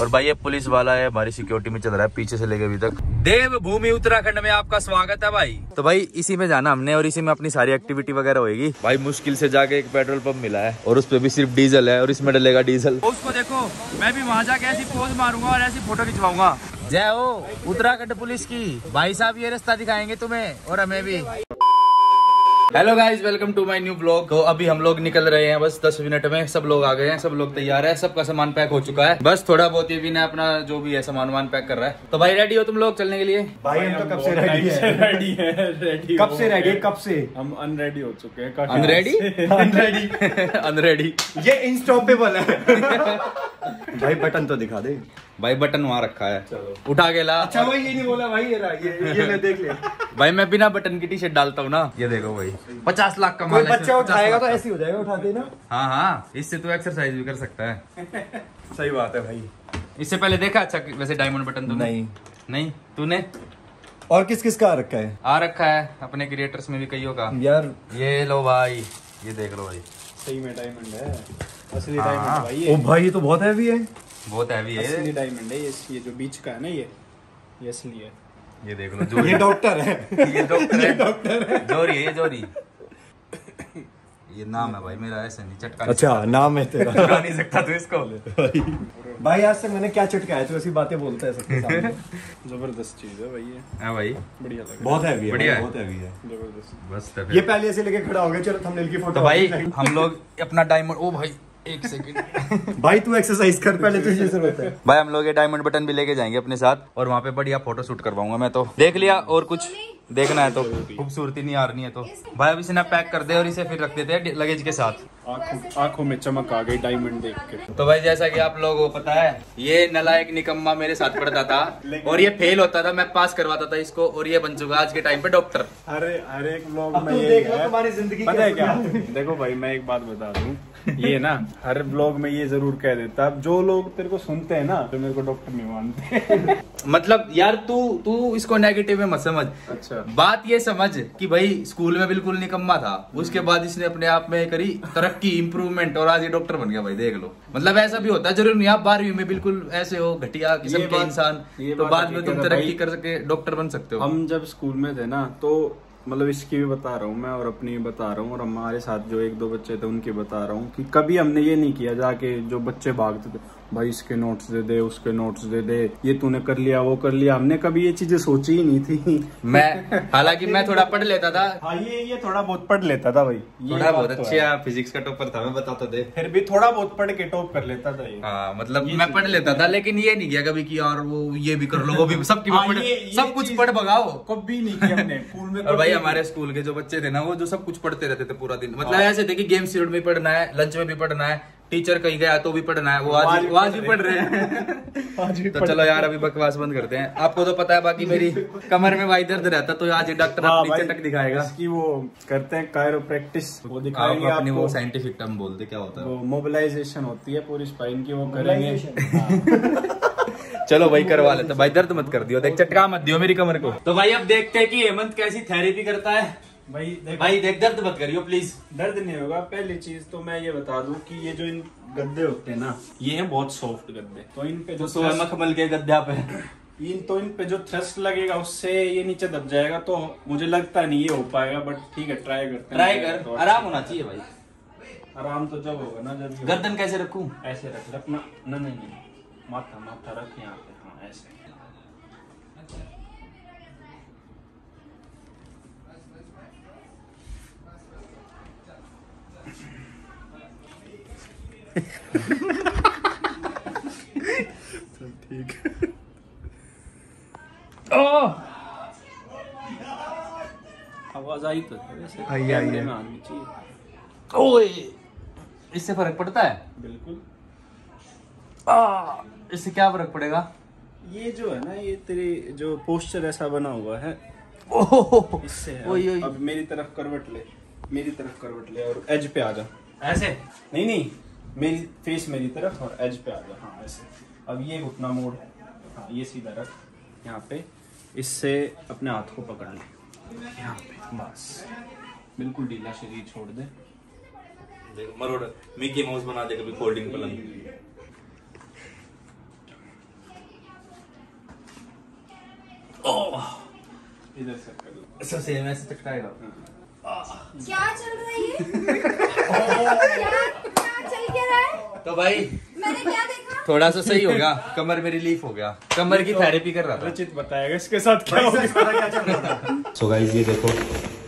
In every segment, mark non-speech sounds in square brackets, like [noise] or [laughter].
और भाई ये पुलिस वाला है हमारी सिक्योरिटी में चल रहा है पीछे से लेके अभी तक। देव भूमि उत्तराखंड में आपका स्वागत है भाई। तो भाई इसी में जाना हमने और इसी में अपनी सारी एक्टिविटी वगैरह होगी भाई मुश्किल से जाके एक पेट्रोल पंप मिला है और उस पर भी सिर्फ़ डीजल है और इसमें डलेगा डीजल। उसको देखो मैं भी वहाँ जाके ऐसी पोज मारूँगा और ऐसी फ़ोटो खिंचवाऊँगा। जय हो उत्तराखंड पुलिस की। भाई साहब ये रास्ता दिखाएँगे तुम्हें और हमें भी। Hello guys welcome to my new blog तो अभी हम लोग निकल रहे हैं बस 10 मिनट में। सब लोग आ गए हैं सब लोग तैयार है सबका सामान पैक हो चुका है। बस थोड़ा बहुत ये भी ना अपना जो भी है सामान वामान पैक कर रहा है। तो भाई रेडी हो तुम लोग चलने के लिए? भाई हम तो कब से रेडी है? रेडी है? रेडी कब से रेडी कब से? हम अनरेडी हो चुके हैं अनरेडी अनरेडी अनरेडी ये इनस्टॉपेबल है। [laughs] भाई बटन तो दिखा दे। भाई बटन वहाँ रखा है। उठा के ला। अच्छा भाई ये नहीं बोला भाई ये रहा, ये ये मैं देख लिया। भाई मैं बिना बटन की टी शर्ट डालता हूँ ना। ये देखो भाई। पचास लाख का माल बच्चा उठाएगा तो ऐसे हो जाएगा उठाते ना। हाँ हाँ इससे तू एक्सरसाइज भी कर सकता है। सही बात है भाई। इससे पहले देखा अच्छा वैसे डायमंड बटन तुमने नहीं। नहीं? तूने? और किस किस का आ रखा है? आ रखा है अपने क्रिएटर्स में भी कईयों का। यार। ये लो भाई ये देख लो भाई। सही में डायमंड है। असली हाँ, डायमंड भाई ओ भाई ये तो बहुत हैवी है। बहुत हैवी है असली डायमंड है ये ये जो बीच का है ना ये ये असली है। ये देख लो जोरी ये डॉक्टर है। ये डॉक्टर है। डॉक्टर है। जोरी है ये जोरी ये नाम है भाई मेरा ऐसे नहीं चटका अच्छा नाम है तेरा। चुरा नहीं सकता तू इसको। भाई। आज तक मैंने क्या चटकाया तो ऐसी बातें बोलता है सबके सामने। ज़बरदस्त चीज़ है भाई ये। हाँ भाई। बढ़िया लग बहुत हैवी है बढ़िया बहुत हैवी है। ज़बरदस्त। बस ये पहले ऐसे लेके खड़ा हो गया चलो थंबनेल की फ़ोटो तो भाई हम लोग अपना डायमंड ओ भाई एक सेकंड भाई तू एक्सरसाइज कर पहले तुझे ज़रूरत है। भाई हम लोग ये डायमंड बटन भी लेके जाएँगे अपने साथ और वहाँ पे बढ़िया फ़ोटो शूट करवाऊँगा मैं तो। देख लिया और कुछ देखना है तो। खूबसूरती नहीं आ रही है तो। भाई अब इसे ना पैक कर दे और इसे फिर रख देते हैं लगेज के साथ। आँखों आँखों में चमक आ गई डायमंड देख के। तो भाई जैसा कि आप लोगों को पता है ये नलायक निकम्मा मेरे साथ पढ़ता था और ये फेल होता था मैं पास करवाता था इसको और ये बन चुका आज के टाइम पे डॉक्टर हर हर एक ब्लॉग अब में देख लो तुम्हारी ज़िंदगी क्या? देखो भाई मैं एक बात बता दूँ। [laughs] ये ना हर ब्लॉग में ये ज़रूर कह देता अब जो लोग तेरे को सुनते हैं ना तो मेरे को डॉक्टर नहीं मानते। [laughs] मतलब यार तू तू इसको नेगेटिव में मत समझ। अच्छा। बात ये समझ कि भाई स्कूल में बिल्कुल निकम्मा था। उसके बाद इसने अपने आप में करी तरक्की इम्प्रूवमेंट और आज ये डॉक्टर बन गया भाई देख लो। मतलब ऐसा भी होता है ज़रूर नहीं आप बारहवीं में बिल्कुल ऐसे हो घटिया किस्म के इंसान तो बाद में तुम तरक्की कर सके डॉक्टर बन सकते हो। हम जब स्कूल में थे ना तो मतलब इसकी भी बता रहा हूँ मैं और अपनी भी बता रहा हूँ और हमारे साथ जो एक दो बच्चे थे उनकी बता रहा हूँ कि कभी हमने ये नहीं किया, जाके जो बच्चे भागते थे। भाई इसके नोट्स दे दे उसके नोट्स दे दे ये तूने कर लिया वो कर लिया। हमने कभी ये चीज़ें सोची ही नहीं थी। मैं हालाँकि मैं थोड़ा पढ़ लेता था। हाँ ये ये थोड़ा बहुत पढ़ लेता था भाई। थोड़ा बहुत तो अच्छे फिजिक्स का टॉपर था मैं बता तो दे फिर भी थोड़ा बहुत पढ़ के टॉप कर लेता था ये। हाँ मतलब मैं पढ़ लेता था लेकिन ये नहीं किया कभी की यार वो ये भी कर लो वो भी [laughs] सबकी हाँ, सब कुछ पढ़ भगाओ। कभी नहीं किया हमने स्कूल में [laughs] और भाई हमारे स्कूल के जो बच्चे थे ना वो जो सब कुछ पढ़ते रहते थे पूरा दिन मतलब ऐसे थे कि गेम पीरियड में पढ़ना है लंच में भी पढ़ना है टीचर कहीं गया तो भी पढ़ना है। वो आज वो आज भी पढ़ रहे हैं। आज भी तो चलो यार अभी बकवास बंद करते हैं। आपको तो पता है बाकी मेरी कमर में भाई दर्द रहता तो आज डॉक्टर हाँ अपनी दिखाएगा। इसकी वो करते हैं कायरो प्रैक्टिस वो दिखाएँगे अपनी वो साइंटिफिक टर्म बोलते क्या होता है? वो मोबिलाइजेशन होती है पूरी स्पाइन की वो करेंगे। [laughs] चलो भाई करवा लेते भाई दर्द मत कर दियो देख चटका मत दियो मेरी कमर को। तो भाई अब देखते हैं कि हेमंत कैसी थेरेपी करता है। भाई देखो। भाई देख दर्द मत करियो प्लीज़ दर्द नहीं होगा। पहली चीज़ तो मैं ये बता दूँ कि ये जो इन गद्दे होते हैं ना ये हैं बहुत सॉफ्ट गद्दे। तो इन पे जो तो मखमल के गद्दा पे इन तो इन पे जो थ्रस्ट लगेगा उससे ये नीचे दब जाएगा तो मुझे लगता नहीं ये हो पाएगा बट ठीक है ट्राई करते ट्राई कर। तो आराम होना चाहिए भाई। आराम तो जब होगा ना जब गर्दन कैसे रखू? ऐसे रख रखना नहीं। माथा माथा रख यहाँ पे हाँ ऐसे [laughs] आवाज़ आई तो आई, आई, ओए इससे फ़र्क पड़ता है? बिल्कुल। आ, इससे क्या फ़र्क पड़ेगा? ये जो है ना ये तेरी जो पोस्चर ऐसा बना हुआ है ओह इससे है। ओए, ओए। अब मेरी तरफ़ करवट ले मेरी तरफ़ करवट ले और एज पे आ जा। ऐसे? नहीं नहीं। मेरी फेस मेरी तरफ़ और एज पे आ गया। हाँ ऐसे। अब ये घुटना मोड़ है। हाँ ये सीधा रख। यहाँ पे। इससे अपने हाथ को पकड़ ले। यहाँ पे। बस। बिल्कुल ढीला शरीर छोड़ दे। देखो मरोड़। मिकी माउस बना दे कभी फोल्डिंग पलंग। इधर से सब सेम ऐसे चटकाएगा हाँ। क्या चल रहा है ये? [laughs] तो भाई मैंने क्या देखा? थोड़ा सा सही हो गया कमर में रिलीफ हो गया। कमर की थेरेपी कर रहा था। रचित बताएगा इसके साथ क्या हो होगा सारा क्या चल रहा था? सो गाइस ये देखो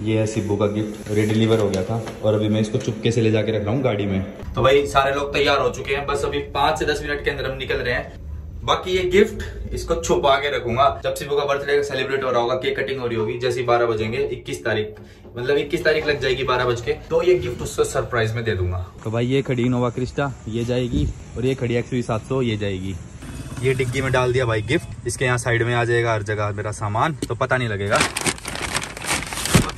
ये है सिब्बू का गिफ्ट डिलीवर हो गया था। और अभी मैं इसको चुपके से ले जाके रख रहा हूँ गाड़ी में। तो भाई सारे लोग तैयार हो चुके हैं। बस अभी पाँच से दस मिनट के अंदर हम निकल रहे हैं। बाकी ये गिफ्ट इसको छुपा के रखूँगा। जब सिब्बू का बर्थडे सेलिब्रेट हो रहा होगा केक कटिंग हो रही होगी जैसे ही बारह बजेंगे इक्कीस तारीख मतलब इक्कीस तारीख लग जाएगी बारह बज के तो ये गिफ्ट उसको सरप्राइज़ में दे दूँगा। तो भाई ये खड़ी इनोवा क्रिस्टा ये जाएगी और ये खड़ी एक्सवी सात सौ ये जाएगी। ये डिग्गी में डाल दिया भाई गिफ्ट इसके यहाँ साइड में आ जाएगा हर जगह मेरा सामान तो पता नहीं लगेगा।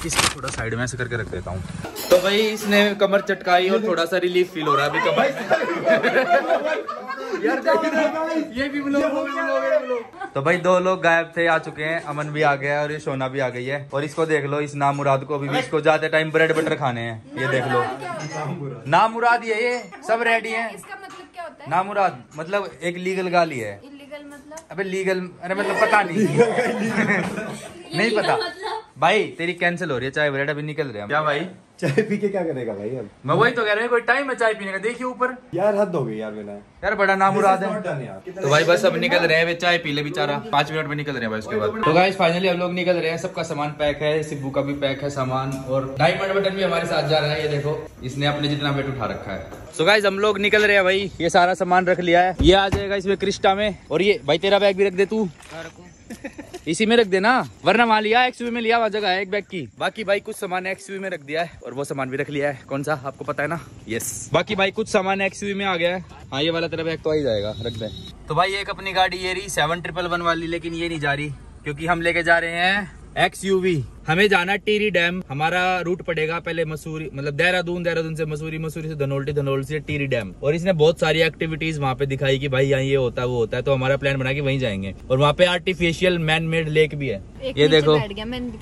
इसको थोड़ा साइड में ऐसे करके रख देता हूँ। तो भाई इसने कमर चटकाई और थोड़ा सा रिलीफ फील हो रहा है अभी कमर ये भी तो भाई दो लोग गायब थे आ चुके हैं। अमन भी आ गया है और ये सोना भी आ गई है। और इसको देख लो इस नाम मुराद को अभी भी इसको जाते टाइम ब्रेड बटर खाने हैं। ये देख लो। नाम मुराद ये ये सब रेडी हैं। इसका मतलब क्या होता है? नाम मुराद मतलब एक लीगल गाली है। मतलब? अबे लीगल अरे मतलब पता नहीं। नहीं पता। भाई तेरी कैंसिल हो रही है चाय ब्रेड अभी निकल रहे हैं। क्या भाई? चाय पी के क्या करेगा भाई अब? मैं वही तो कह रहा हूँ कोई टाइम है चाय पीने का? देखिए ऊपर। यार हद हो गई यार बिना। यार बड़ा नाम मुराद है। तो भाई बस अब निकल रहे हैं वे चाय पी ले बेचारा। पाँच मिनट में निकल रहे हैं भाई उसके बाद। तो गाइस फाइनली हम लोग निकल रहे हैं सबका सामान पैक है सिब्बू का भी पैक है सामान और डायमंड बटन भी हमारे साथ जा रहा है ये देखो इसने अपने जितना वेट उठा रखा है। सो गाइस हम लोग निकल रहे हैं भाई ये सारा सामान रख लिया है। ये आ जाएगा इसमें क्रिस्टा में और ये भाई तेरा बैग भी रख दे तू। इसी में रख देना। वरना वहाँ लिया एक्सवी में लिया, वहाँ जगह है एक बैग की। बाकी भाई कुछ सामान एक्सवी में रख दिया है और वो सामान भी रख लिया है। कौन सा? आपको पता है ना? यस बाकी भाई कुछ सामान एक्सवी में आ गया है। हाँ ये वाला तेरा बैग तो आ ही जाएगा। रख दे। तो भाई एक अपनी गाड़ी ये रही सेवन ट्रिपल वन वाली, लेकिन ये नहीं जा रही, क्योंकि हम लेके जा रहे हैं XUV हमें जाना टीरी डैम। हमारा रूट पड़ेगा पहले मसूरी मतलब देहरादून देहरादून से मसूरी मसूरी से धनोल्टी धनोल्टी से टीरी डैम। और इसने बहुत सारी एक्टिविटीज़ वहाँ पे दिखाई कि भाई यहाँ ये होता है वो होता है तो हमारा प्लान बना के वहीं जाएँगे। और वहाँ पे आर्टिफिशियल मैन मेड लेक भी है। ये देखो।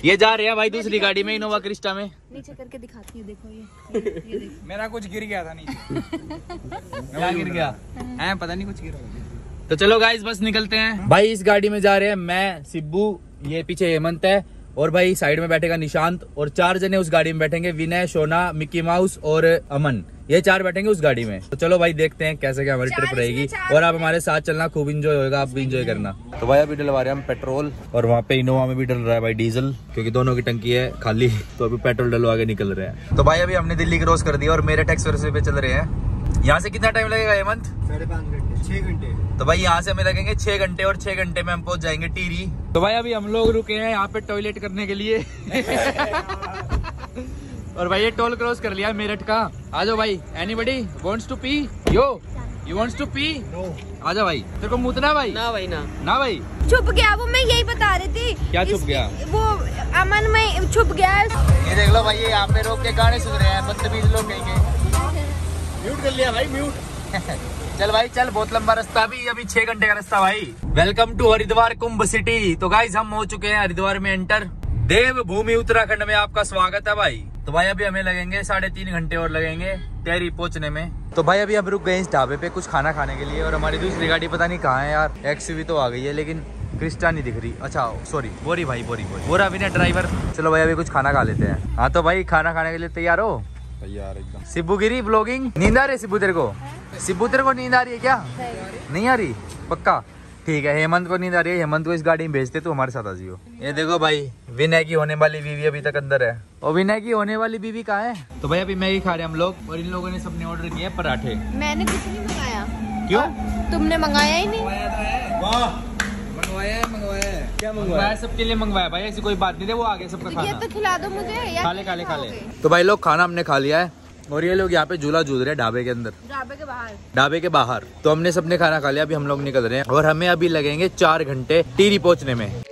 ये जा रहे हैं भाई दूसरी गाड़ी में इनोवा क्रिस्टा में। नीचे करके दिखाती हूँ देखो ये ये- [laughs] ये देखो। मेरा कुछ गिर गया था नीचे। [laughs] क्या गिर गया? है पता नहीं कुछ गिर गया तो चलो गाइस बस निकलते हैं। भाई इस गाड़ी में जा रहे हैं मैं सिब्बू ये पीछे हेमंत है और भाई साइड में बैठेगा निशांत और चार जने उस गाड़ी में बैठेंगे विनय सोना मिक्की माउस और अमन। ये चार बैठेंगे उस गाड़ी में। तो चलो भाई देखते हैं कैसे क्या हमारी ट्रिप रहेगी। और आप हमारे साथ चलना खूब इंजॉय होगा आप भी इंजॉय करना। तो भाई अभी डलवा रहे हैं हम पेट्रोल। और वहाँ पे इनोवा में भी डल रहा है भाई डीजल क्योंकि दोनों की टंकी है खाली तो अभी पेट्रोल डलवा के निकल रहे हैं। तो भाई अभी हमने दिल्ली क्रॉस कर दिया और मेरे टैक्स पे चल रहे हैं। यहाँ से कितना टाइम लगेगा हेमंत? साढ़े पाँच घंटे। छह घंटे। तो भाई यहाँ से हमें लगेंगे छह घंटे और छह घंटे में हम पहुँच जाएँगे टीरी। तो भाई अभी हम लोग रुके हैं यहाँ पे टॉयलेट करने के लिए। और भाई ये टोल क्रॉस कर लिया मेरठ का। आ जाओ भाई anybody wants to pee yo you wants to pee आ जाओ भाई तेरे को मुतना भाई? ना भाई ना। ना भाई? छुप गया वो मैं यही बता रही थी। क्या छुप गया? वो अमन में छुप गया ये देख लो भाई ये यहाँ पे रोक के गाने सुन रहे हैं बदतमीज लोग कहेंगे म्यूट कर लिया भाई म्यूट [laughs] चल भाई, चल, बहुत लंबा रास्ता अभी अभी छह घंटे का रास्ता भाई। Welcome to Haridwar Kumbh city तो गाइज़ हम हो चुके हैं हरिद्वार में एंटर देव भूमि उत्तराखंड में आपका स्वागत है भाई। तो भाई, अभी हमें लगेंगे साढ़े तीन घंटे और लगेंगे टेरी पहुँचने में। तो भाई, अभी हम रुक गए इस ढाबे पे कुछ खाना खाने के लिए और हमारी दूसरी गाड़ी पता नहीं कहाँ है यार। एक्सयूवी तो आ गई है, लेकिन क्रिस्टा नहीं दिख रही। अच्छा सॉरी बोरी भाई, बोरी बोरी। बोरा अभी ड्राइवर चलो भाई, अभी कुछ खाना खा लेते हैं। हाँ तो भाई, खाना खाने के लिए तैयार हो? तैयार एकदम। सिब्बू गिरी ब्लॉगिंग नींद आ रही है सिब्बू तेरे को? सिब्बू तेरे को नींद आ रही है क्या? नहीं आ रही। पक्का? ठीक है हेमंत को नींद आ रही है। हेमंत को इस गाड़ी में भेजते तू हमारे साथ आ जियो। ये देखो भाई विनय की होने वाली बीवी अभी तक अंदर है। और विनय की होने वाली बीवी कहाँ है? तो भाई अभी मैगी खा रहे हम लोग और इन लोगों ने सबने ऑर्डर किया है पराठे। मैंने कुछ नहीं मंगाया। क्यों? तुमने मंगाया ही नहीं। वाह! मंगवाया है मंगवाया है। क्या मंगवाया? सबके लिए मंगवाया भाई ऐसी कोई बात नहीं है वो आगे सबका तो ये खाना। तो खिला दो मुझे खा ले खा ले खा ले। तो भाई लोग खाना हमने खा लिया है और ये लोग यहाँ पे झूला झूल रहे हैं ढाबे के अंदर। ढाबे के बाहर। ढाबे के बाहर। तो हमने सबने खाना खा लिया अभी हम लोग निकल रहे हैं और हमें अभी लगेंगे चार घंटे टीरी पहुँचने में।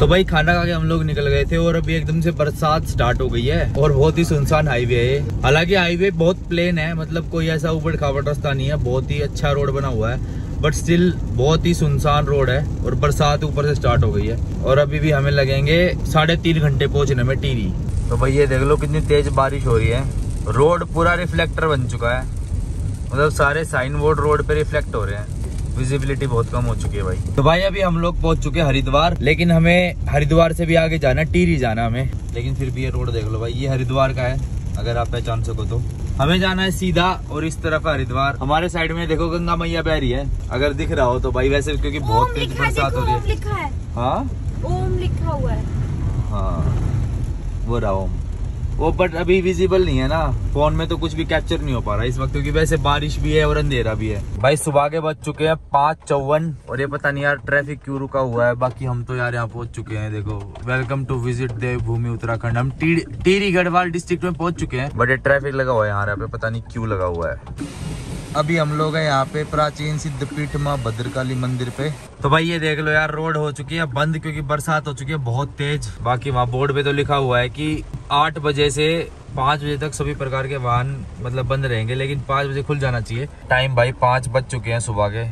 तो भाई खाना खा के हम लोग निकल गए थे और अभी एकदम से बरसात स्टार्ट हो गई है और बहुत ही सुनसान हाईवे है हालाँकि हाईवे बहुत प्लेन है मतलब कोई ऐसा ऊपर खावट रास्ता नहीं है, बहुत ही अच्छा रोड बना हुआ है बट स्टिल बहुत ही सुनसान रोड है और बरसात ऊपर से स्टार्ट हो गई है। और अभी भी हमें लगेंगे साढ़े तीन घंटे पहुँचने में टीरी तो भाई ये देख लो कितनी तेज बारिश हो रही है। रोड पूरा रिफ्लेक्टर बन चुका है। मतलब सारे साइन बोर्ड रोड पे रिफ्लेक्ट हो रहे हैं। विजिबिलिटी बहुत कम हो चुकी है भाई। तो भाई अभी हम लोग पहुँच चुके हैं हरिद्वार लेकिन हमें हरिद्वार से भी आगे जाना है टीरी जाना हमें। लेकिन फिर भी ये रोड देख लो भाई ये हरिद्वार का है अगर आप पहचान सको तो। हमें जाना है सीधा और इस तरफ़ हरिद्वार। हमारे साइड में देखो गंगा मैया बह रही है। अगर दिख रहा हो तो भाई वैसे क्योंकि बहुत तेज बरसात हो रही है। है? ओम लिखा हुआ है। हाँ। वो रहा ओम। वो बट अभी विजिबल नहीं है ना। फ़ोन में तो कुछ भी कैप्चर नहीं हो पा रहा इस वक्त क्योंकि वैसे बारिश भी है और अंधेरा भी है। भाई सुबह के बज चुके हैं पाँच चौवन और ये पता नहीं यार ट्रैफ़िक क्यों रुका हुआ है। बाकी हम तो यार यहाँ पहुँच चुके हैं देखो। Welcome to visit Devbhoomi Uttarakhand. हम टी, टीरी गढ़वाल डिस्ट्रिक्ट में पहुँच चुके हैं बट ये ट्रैफ़िक लगा हुआ है यहाँ पे पता नहीं क्यों लगा हुआ है। अभी हम लोग हैं यहाँ पे प्राचीन सिद्ध पीठ माँ भद्रकाली मंदिर पे। तो भाई ये देख लो यार रोड हो चुकी है बंद क्योंकि बरसात हो चुकी है बहुत तेज। बाकी वहाँ बोर्ड पे तो लिखा हुआ है कि आठ बजे से पाँच बजे तक सभी प्रकार के वाहन मतलब बंद रहेंगे, लेकिन पाँच बजे खुल जाना चाहिए। टाइम भाई पाँच बज चुके हैं सुबह के,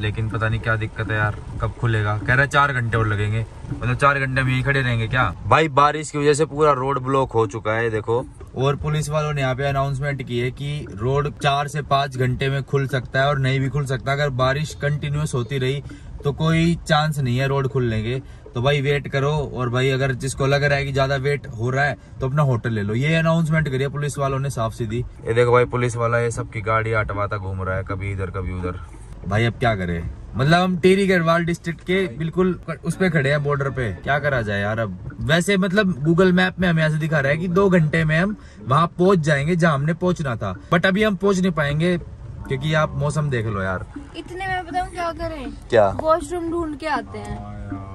लेकिन पता नहीं क्या दिक्कत है यार, कब खुलेगा। कह रहा है चार घंटे और लगेंगे। मतलब चार घंटे में यहीं खड़े रहेंगे क्या? भाई बारिश की वजह से पूरा रोड ब्लॉक हो चुका है, देखो। और पुलिस वालों ने यहाँ पे अनाउंसमेंट की है कि रोड चार से पाँच घंटे में खुल सकता है और नहीं भी खुल सकता। अगर बारिश कंटिन्यूस होती रही तो कोई चांस नहीं है रोड खुलने के। तो भाई वेट करो और भाई अगर जिसको लग रहा है कि ज़्यादा वेट हो रहा है तो अपना होटल ले लो। ये अनाउंसमेंट करिए पुलिस वालों ने साफ़ सीधी ये देखो भाई पुलिस वाला ये सबकी गाड़ी हटवाता घूम रहा है कभी इधर कभी उधर। भाई अब क्या करे? मतलब हम टेरी गढ़वाल डिस्ट्रिक्ट के बिल्कुल उस पे खड़े हैं बॉर्डर पे। क्या करा जाए यार अब? वैसे मतलब गूगल मैप में हमें ऐसे दिखा रहा है कि दो घंटे में हम वहाँ पहुँच जाएँगे जहाँ हमने पहुँचना था। बट अभी हम पहुँच नहीं पाएँगे क्योंकि आप मौसम देख लो यार। इतने में बताऊँ क्या करें? क्या? वॉशरूम ढूंढ के आते हैं।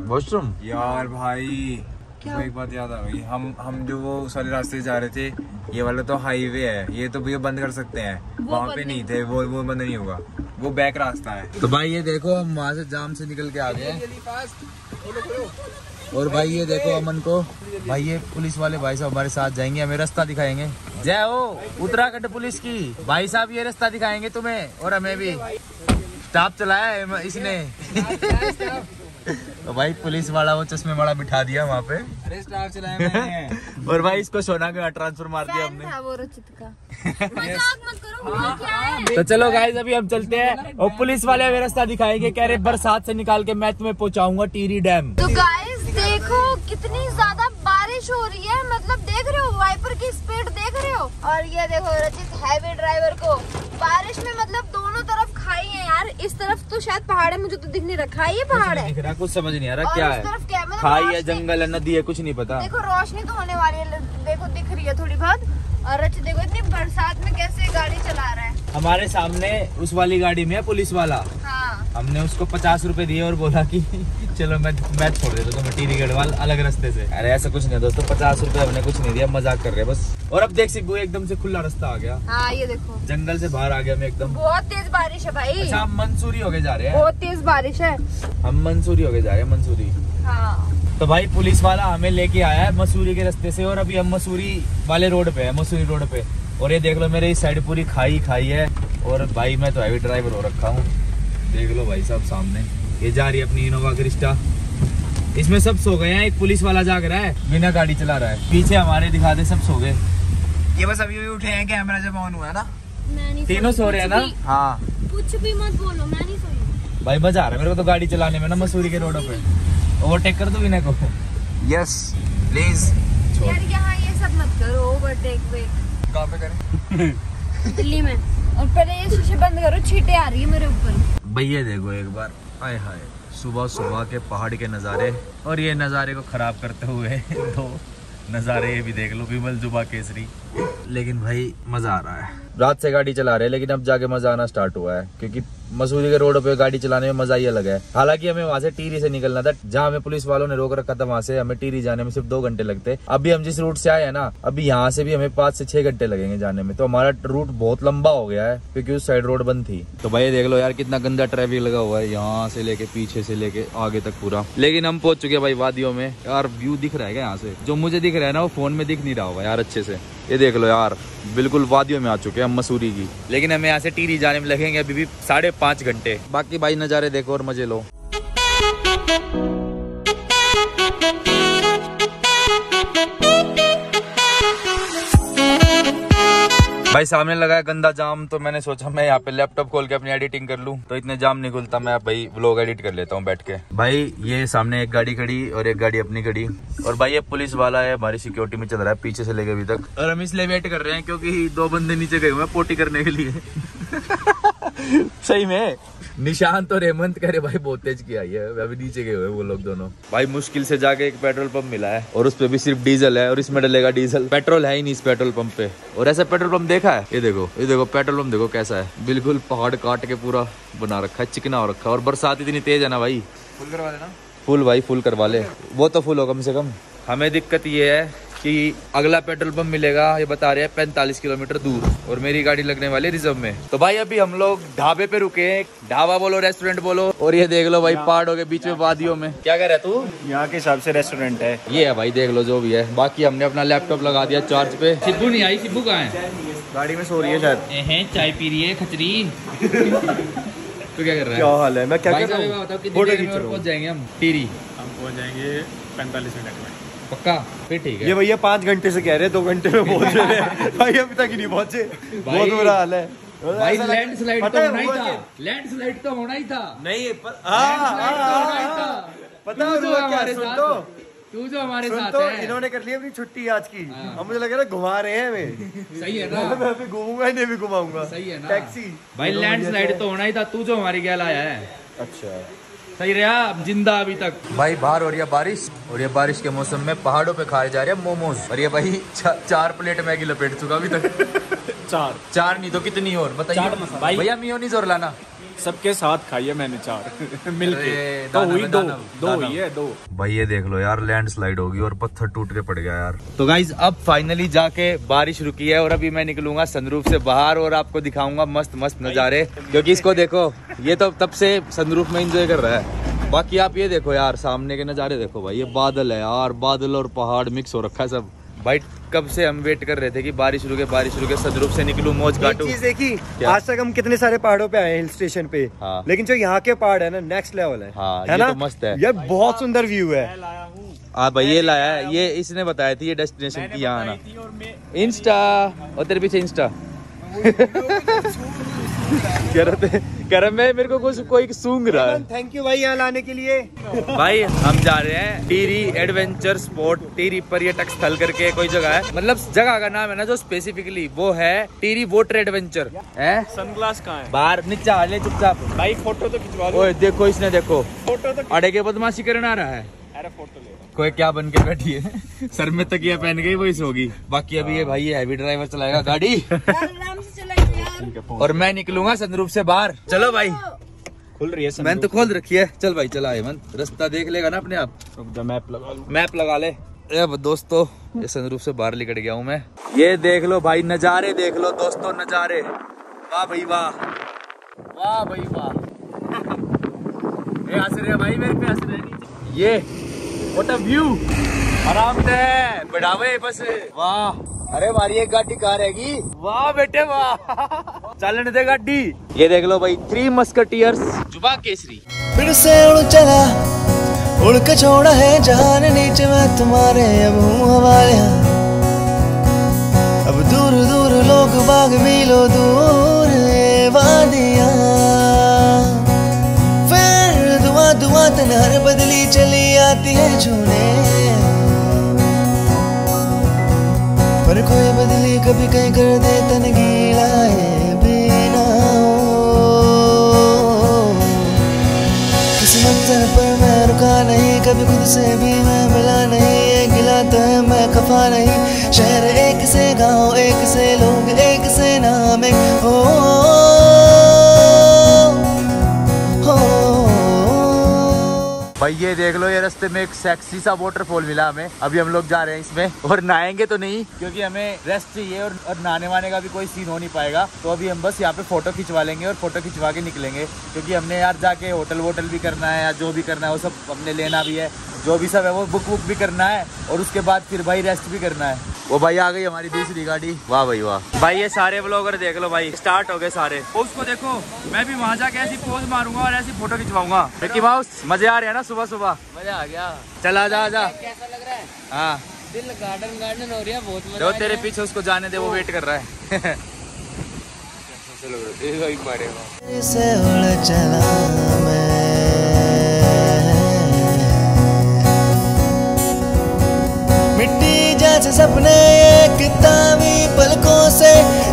वॉशरूम? यार भाई क्या? एक बात याद आ गई। हम हम जो वो वाले रास्ते जा रहे थे ये वाला तो हाईवे है। ये तो भैया बंद कर सकते हैं। वहाँ पे नहीं थे वो वो बंद नहीं होगा। वो बैक रास्ता है। तो भाई ये देखो हम वहाँ से जाम से निकल के आ गए। और भाई ये देखो अमन को। भाई ये पुलिस वाले भाई साहब हमारे साथ जाएँगे हमें रास्ता दिखाएँगे। जय हो उत्तराखंड पुलिस की। भाई साहब ये रास्ता दिखाएँगे तुम्हें और हमें भी। स्टाफ चलाया है इसने। [laughs] तो भाई पुलिस वाला वो चश्मे वाला बिठा दिया वहाँ पे। [laughs] और भाई इसको सोना का ट्रांसफ़र मार दिया हमने। था वो रचित का। [laughs] मज़ाक मत करो मुझे क्या है? तो चलो गाइज़ अभी हम चलते हैं। और पुलिस वाले हमें रास्ता दिखाएँगे कह रहे बरसात से निकाल के मैं तुम्हें पहुँचाऊँगा टीरी डैम। तो गाइस देखो कितनी ज़्यादा बारिश हो रही है। मतलब देख रहे हो वाइपर की स्पीड देख रहे हो? और ये देखो रचित हैवी ड्राइवर को। बारिश में मतलब दोनों तरफ़ खाई है यार। इस तरफ़ तो शायद पहाड़ है मुझे तो दिख नहीं रखा। है है पहाड़ है। दिख रहा कुछ समझ नहीं आ रहा क्या है। क्या है? मतलब खाई है जंगल है नदी है कुछ नहीं पता। देखो रोशनी तो होने वाली है। देखो दिख रही है थोड़ी बहुत। और रच देखो इतनी बरसात में कैसे गाड़ी चला रहा है। हमारे सामने उस वाली गाड़ी में है पुलिस वाला। हाँ। हमने उसको पचास रूपए दिए और बोला कि चलो मैं मैं छोड़ देता हूँ टीरी गढ़वाल अलग रास्ते से। अरे ऐसा कुछ नहीं है दोस्तों पचास रूपए हमने कुछ नहीं दिया मज़ाक कर रहे बस। और अब देख सकते एकदम से खुला रास्ता आ गया। हाँ ये देखो। जंगल से बाहर आ गया हम एकदम। बहुत तेज बारिश है भाई। अच्छा हम मंसूरी होके जा रहे हैं। बहुत तेज बारिश है। हम मंसूरी होके जा रहे हैं मंसूरी। हाँ। तो भाई पुलिस वाला हमें लेके आया है मसूरी के रास्ते से और अभी हम मसूरी वाले रोड पे है मसूरी रोड पे। और ये देख लो मेरे इस साइड पूरी खाई खाई है और भाई मैं तो हैवी ड्राइवर हो रखा हूँ। देख लो भाई साहब सामने। ये जा रही है अपनी इनोवा क्रिस्टा इसमें सब सो गए हैं एक पुलिस वाला जाग रहा है। बिना गाड़ी चला रहा है। पीछे हमारे दिखा दे सब सो गए। ये बस अभी उठे हैं कैमरा जब ऑन हुआ है ना। तीनों सो रहे हैं ना? हाँ। कुछ भी मत बोलो मैं नहीं सोई। भाई मज़ा आ रहा है मेरे को तो गाड़ी चलाने में ना मसूरी के रोडों पे। ओवरटेक कर दो विनय को? यस प्लीज़ यार यहाँ ये सब मत करो ओवरटेक वेट कहाँ पे करें? दिल्ली में। और पहले ये शीशे बंद करो छींटे आ रही है मेरे ऊपर। भैया देखो एक बार। आय हाय। सुबह सुबह के पहाड़ के नज़ारे और ये नज़ारे को खराब करते हुए [laughs] दो नज़ारे ये भी देख लो, विमल जुबा केसरी। लेकिन भाई, मज़ा आ रहा है। रात से गाड़ी चला रहे हैं, लेकिन अब जाके मज़ा आना स्टार्ट हुआ है, क्योंकि मसूरी के रोड पे गाड़ी चलाने में मज़ा ही अलग है। हालाँकि हमें वहाँ से टीरी से निकलना था, जहाँ हमें पुलिस वालों ने रोक रखा था, वहाँ से हमें टीरी जाने में सिर्फ़ दो घंटे लगते। अभी हम जिस रूट से आए हैं ना, अभी यहाँ से भी हमें पाँच से छह घंटे लगेंगे जाने में। तो हमारा रूट बहुत लंबा हो गया है, क्योंकि उस साइड रोड बंद थी। तो भाई देख लो यार, कितना गंदा ट्रैफ़िक लगा हुआ है, यहाँ से लेके पीछे से लेके आगे तक पूरा। लेकिन हम पहुँच चुके हैं भाई वादियों में। यार व्यू दिख रहा है यहाँ से? जो मुझे दिख रहा है ना, वो फ़ोन में दिख नहीं रहा होगा यार, अच्छे से। ये देख लो यार बिल्कुल वादियों में आ चुके हैं हम मसूरी की। लेकिन हमें यहाँ से टीरी जाने में लगेंगे अभी भी साढ़े पाँच घंटे। बाकी भाई नज़ारे देखो और मज़े लो। भाई सामने लगाया गंदा जाम तो मैंने सोचा मैं यहाँ पे लैपटॉप खोल के अपनी एडिटिंग कर लूँ। तो इतने जाम नहीं खुलता, मैं भाई व्लॉग एडिट कर लेता हूँ बैठ के। भाई, ये सामने एक गाड़ी खड़ी और एक गाड़ी अपनी खड़ी। और भाई, ये पुलिस वाला है, हमारी सिक्योरिटी में चल रहा है पीछे से लेके अभी तक। और हम इसलिए वेट कर रहे हैं क्योंकि दो बंदे नीचे गए हुए हैं पोटी करने के लिए। [laughs] [laughs] सही में। निशांत और हेमंत करे भाई बहुत तेज किया ये। अभी नीचे गए हुए वो लोग दोनों। भाई मुश्किल से जाके एक पेट्रोल पंप मिला है और उस पे भी सिर्फ़ डीजल है और इसमें डलेगा डीजल। पेट्रोल है ही नहीं इस पेट्रोल पंप पे। और ऐसा पेट्रोल पंप देखा है? ये देखो ये देखो पेट्रोल पंप देखो कैसा है। बिल्कुल पहाड़ काट के पूरा बना रखा है चिकना हो रखा है। और बरसात इतनी तेज है ना भाई। फुल करवा देना। फुल भाई फुल करवा ले। वो तो फुल हो कम से कम। हमें दिक्कत ये है कि अगला पेट्रोल पंप मिलेगा ये बता रहे हैं पैंतालीस किलोमीटर दूर और मेरी गाड़ी लगने वाली रिज़र्व में। तो भाई अभी हम लोग ढाबे पे रुके हैं ढाबा बोलो रेस्टोरेंट बोलो। और ये देख लो भाई पहाड़ों के बीच में वादियों में। क्या कह रहा है तू? यहाँ के हिसाब से रेस्टोरेंट है। ये है भाई देख लो जो भी है। बाकी हमने अपना लैपटॉप लगा दिया चार्ज पे। सिब्बू नहीं आई सिब्बू कहाँ है? गाड़ी में सो रही है शायद। चाय पी रही है खचरी। [laughs] तो क्या कर रहा है? क्या हाल है? मैं क्या कर हूँ? रहा हूँ। पहुँच जाएँगे हम? टीरी। हम पहुँच जाएँगे पैंतालीस मिनट में। पक्का? फिर ठीक है। ये भैया पाँच घंटे से कह रहे हैं दो घंटे में पहुँच रहे हैं। [laughs] भाई अभी तक ही नहीं पहुँचे। बहुत बुरा हाल है। भाई ऐसा लग- लैंडस्लाइड तो होना ही था। तो होना ही था। नहीं हाँ, हाँ, तो हाँ, पता तू जो क्या? हमारे सुन साथ तो। तू जो हमारे साथ तो है। इन्होंने कर ली अपनी छुट्टी आज की। हाँ। अब मुझे लग रहा है घुमा रहे हैं हमें। सही है ना? [laughs] मैं अभी घूमूँगा ही नहीं भी घुमाऊँगा। सही है ना? टैक्सी। भाई लैंडस्लाइड तो होना ही था। तू जो हमारी गैल आया है। अच्छा। सही रहा ज़िंदा अभी तक। भाई बाहर हो रही है बारिश और ये बारिश के मौसम में पहाड़ों पे खाए जा रहे हैं मोमोज। और ये भाई चा, चार प्लेट मैगी लपेट चुका अभी तक। [laughs] चार। चार नहीं तो कितनी और बताइए। भैया मियोनीज और लाना। सबके साथ खाई है मैंने चार। [laughs] मिल के तो हुई दो दो हुई है दो। भाई ये देख लो यार लैंडस्लाइड होगी और पत्थर टूट के पड़ गया यार। तो गाइज़ अब फाइनली जाके बारिश रुकी है और अभी मैं निकलूँगा सनरूफ से बाहर और आपको दिखाऊँगा मस्त मस्त नजारे। क्योंकि इसको देखो ये तो तब से सनरूफ में इंजॉय कर रहा है। बाकी आप ये देखो यार सामने के नजारे देखो भाई ये बादल है यार बादल और पहाड़ मिक्स हो रखा है सब। भाई कब से हम वेट कर रहे थे कि बारिश रुके बारिश रुके सनरूफ से निकलूं मौज काटू। चीज़ देखी आज तक हम कितने सारे पहाड़ों पे आए हिल स्टेशन पे। हाँ। लेकिन जो यहाँ के पहाड़ है ना नेक्स्ट लेवल है। हाँ, है ना? तो मस्त है। ये बहुत सुंदर व्यू है। हाँ भाई ये लाया है ये इसने बताया थी ये डेस्टिनेशन की यहाँ आना इंस्टा और तेरे पीछे इंस्टा [laughs] कह रहे थे कह रहे मैं मेरे को कुछ कोई सूंघ रहा है। थैंक यू भाई यहाँ लाने के लिए। भाई हम जा रहे हैं टीरी एडवेंचर स्पॉट टीरी पर्यटक स्थल करके कोई जगह है। मतलब जगह का नाम है ना जो स्पेसिफिकली वो है टीरी वोटर एडवेंचर है? सनग्लास कहाँ है? बाहर नीचे आ ले चुपचाप। भाई फ़ोटो तो खिंचवा ओए देखो इसने देखो। फ़ोटो तो अड़े के बदमाशी करना आ रहा है? अरे फ़ोटो ले कोई क्या बन के बैठी है? सर में तकिया पहन गई वही होगी बाकी अभी ये भाई ये हैवी ड्राइवर चलाएगा गाड़ी [laughs] आराम से चलाइए यार और मैं निकलूँगा संदरूप से बाहर। चलो भाई। खुल रही है मैंने तो खोल रखी है। चल भाई चला हेमंत रास्ता देख लेगा ना अपने आप। मैप लगा मैप लगा ले। अब दोस्तों ये संदरूप से बाहर निकट गया हूँ मैं। ये देख लो भाई नजारे देख लो दोस्तों नजारे। वाह भाई वाह। वाह भाई वाह। [laughs] ये हंस रहे भाई मेरे पे हंस रहे। ये व्हाट अ व्यू आराम से बढ़ावे बस। वाह। अरे हमारी एक गाड़ी कार हैगी वाह बेटे, वाह। चलने दे गाड़ी। ये देख लो भाई थ्री मस्कटियर्स जुबा केसरी। फिर से उड़ चला, उड़ के छोड़ा है जान नीचे मैं तुम्हारे अब हूँ यहाँ। अब दूर दूर लोग बाग मिलो, दूर वादियाँ। फिर दुआ दुआ तनहर बदली चली आती है झूने पर कोई बदली कभी कहीं कर दे, तन गीला है, बिना ओ। किसी मंजर पर मैं रुका नहीं, कभी खुद से भी मैं मिला नहीं ये गिला तो है, मैं खफा नहीं शहर एक से गाँव, एक से लोग, एक से नाम, एक हो भाई ये देख लो ये रास्ते में एक सेक्सी सा वाटरफॉल मिला हमें। अभी हम लोग जा रहे हैं इसमें। और नहाएँगे तो नहीं क्योंकि हमें रेस्ट चाहिए और, और नहाने वाने का भी कोई सीन हो नहीं पाएगा। तो अभी हम बस यहाँ पे फ़ोटो खिंचवा लेंगे और फ़ोटो खिंचवा के निकलेंगे। क्योंकि हमने यार जाके होटल वोटल भी करना है या जो भी करना है वो सब हमने लेना भी है। जो भी सब है वो बुक वुक भी करना है और उसके बाद फिर भाई रेस्ट भी करना है। वो भाई आ गई हमारी दूसरी गाड़ी। वाह भाई वाह। भाई ये सारे ब्लॉगर देख लो भाई। स्टार्ट हो गए सारे। उसको देखो मैं भी वहाँ जाके ऐसी पोज मारूँगा और ऐसी फ़ोटो खिंचवाऊँगा। मिकी माउस मज़े आ रहे हैं ना सुबह सुबह मज़ा आ गया। चला जा जा। कैसा लग रहा है? हाँ। दिल गार्डन गार्डन हो रहा है बहुत मज़ा देखो तेरे पीछे उसको जाने दे वो वेट कर रहा है। [laughs] [laughs] उड़ चला मैं। मिट्टी जैसे सपने एक किताबी पलकों से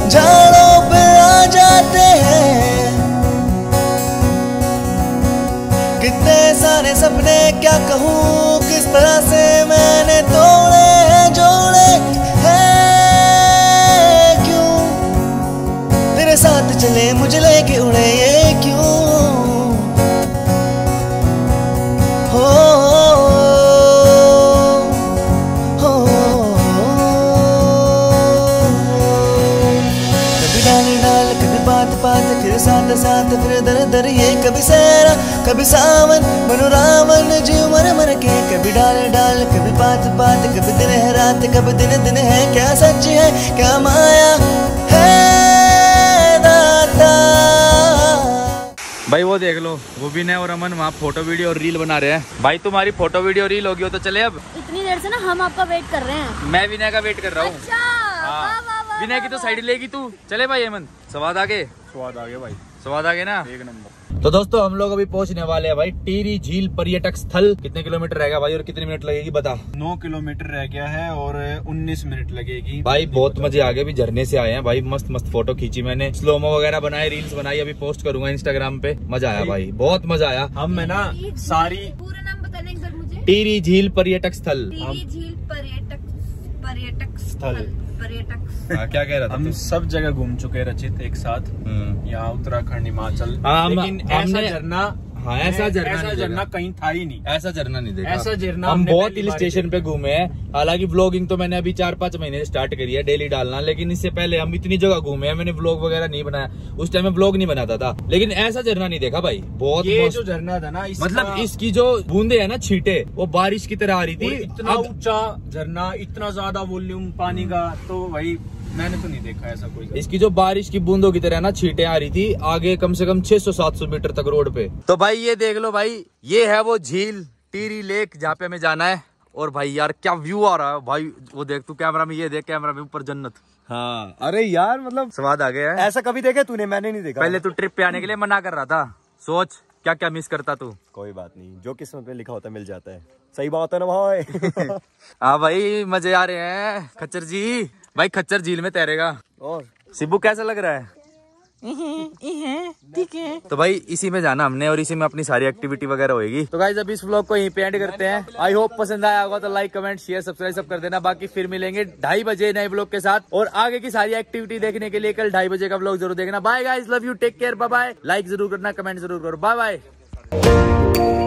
झाड़ों पे आ जाते हैं। कितने सारे सपने क्या कहूँ, किस तरह से कभी सावन मनु रामन जीव मर मर के कभी डाल डाल कभी बात बात कभी दिन है रात कभी दिन दिन है क्या सच है क्या माया है दाता? भाई वो देख लो वो भी और अमन वहाँ फ़ोटो वीडियो और रील बना रहे हैं। भाई तुम्हारी फ़ोटो वीडियो रील होगी हो तो चले अब। इतनी देर से ना हम आपका वेट कर रहे हैं। मैं विनय का वेट कर रहा हूँ। अच्छा वाह विनय की तो साइड लेगी तू। चले भाई अमन स्वाद आगे स्वाद आगे भाई। स्वाद आगे ना? एक नंबर। तो दोस्तों हम लोग अभी पहुँचने वाले हैं भाई टीरी झील पर्यटक स्थल। कितने किलोमीटर रहेगा भाई और कितने मिनट लगेगी बता। नौ किलोमीटर रह गया है और उन्नीस मिनट लगेगी। भाई बहुत मज़े आ गए अभी झरने से आए हैं। भाई मस्त मस्त फ़ोटो खींची मैंने। स्लोमो वगैरह बनाए रील्स बनाई अभी पोस्ट करूँगा इंस्टाग्राम पे। मज़ा आया भाई बहुत मज़ा आया। हम है ना सारी पूरा नाम बताने टीरी झील पर्यटक स्थल। टीरी झील पर्यटक पर्यटक स्थल। पर्यटक हाँ, क्या कह रहा था हम तू? सब जगह घूम चुके रचित एक साथ हम्म। यहाँ उत्तराखंड हिमाचल हाँ, लेकिन ऐसा हमने- झरना हाँ, ऐसा झरना ऐसा झरना कहीं था ही नहीं। ऐसा झरना नहीं देखा। ऐसा झरना हम बहुत हिल स्टेशन पे घूमे हैं। हालाँकि व्लॉगिंग तो मैंने अभी चार पाँच महीने से स्टार्ट करी है डेली डालना लेकिन इससे पहले हम इतनी जगह घूमे हैं मैंने ब्लॉग वगैरह नहीं बनाया। उस टाइम में ब्लॉग नहीं बनाता था। लेकिन ऐसा झरना नहीं देखा भाई। बहुत ये जो झरना था ना मतलब इसकी जो बूंदे है ना छीटे वो बारिश की तरह आ रही थी। इतना ऊँचा झरना इतना ज़्यादा वॉल्यूम पानी का तो भाई मैंने तो नहीं देखा ऐसा कोई इसकी जो बारिश की बूंदों की तरह ना छीटे आ रही थी आगे कम से कम 600-700 मीटर तक रोड पे। तो भाई ये देख लो भाई ये है वो झील टीरी लेक जहाँ पे हमें जाना है। और भाई यार क्या व्यू आ रहा है? भाई वो देख तू कैमरा में ये देख कैमरा में ऊपर जन्नत। हाँ अरे यार मतलब स्वाद आ गया है। ऐसा कभी देखा? तूने मैंने नहीं देखा। पहले तू ट्रिप पे आने के लिए मना कर रहा था। सोच क्या क्या मिस करता तू? कोई बात नहीं जो किस्मत में लिखा होता है मिल जाता है। सही बात है ना भाई? [laughs] हाँ भाई मज़े आ रहे हैं। खच्चर जी भाई खच्चर झील में तैरेगा। और? सिब्बू कैसा लग रहा है? ठीक है। तो भाई इसी में जाना हमने और इसी में अपनी सारी एक्टिविटी वगैरह होगी तो गाइज़ अभी इस व्लॉग को यहीं पे एंड करते हैं। आई होप पसंद आया होगा तो लाइक कमेंट शेयर सब्सक्राइब सब कर देना। बाकी फिर मिलेंगे ढाई बजे नए व्लॉग के साथ। और आगे की सारी एक्टिविटी देखने के लिए कल ढाई बजे का व्लॉग ज़रूर देखना। Bye guys love you take care bye bye like ज़रूर करना कमेंट ज़रूर करो। Bye bye